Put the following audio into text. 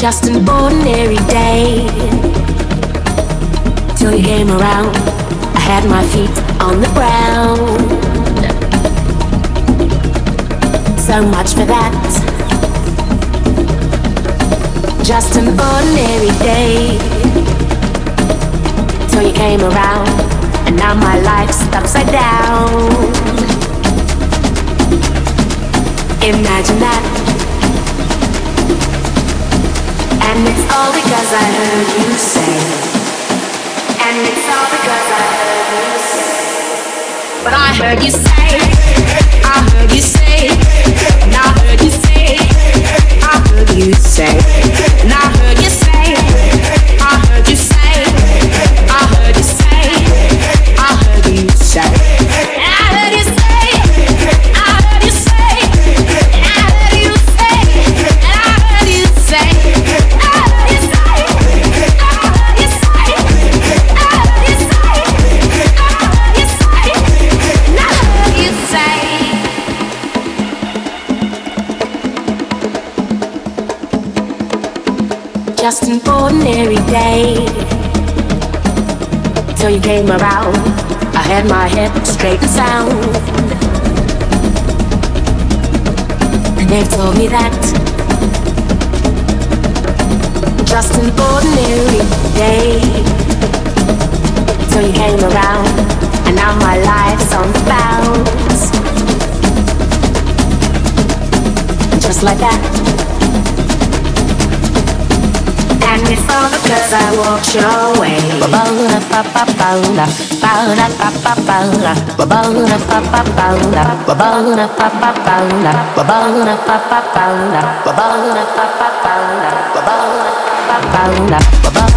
Just an ordinary day. Till you came around, I had my feet on the ground. So much for that. Just an ordinary day. Till you came around, and now my life's upside down. Imagine that. But I heard you say. Just an ordinary day till you came around. I had my head straight and sound. And they told me that just an ordinary day till you came around. And now my life's on the bounce. Just like that. It's all because I walked your way. Ba-ba-da, ba-ba-ba-da, ba-da, ba-ba-ba-da, ba-ba-da, ba-ba-ba-da, ba-ba-da, ba-ba-ba-da, ba-ba-da, ba-ba-ba-da, ba-ba-da, ba-ba-ba-da, ba-ba-da, ba-ba-da.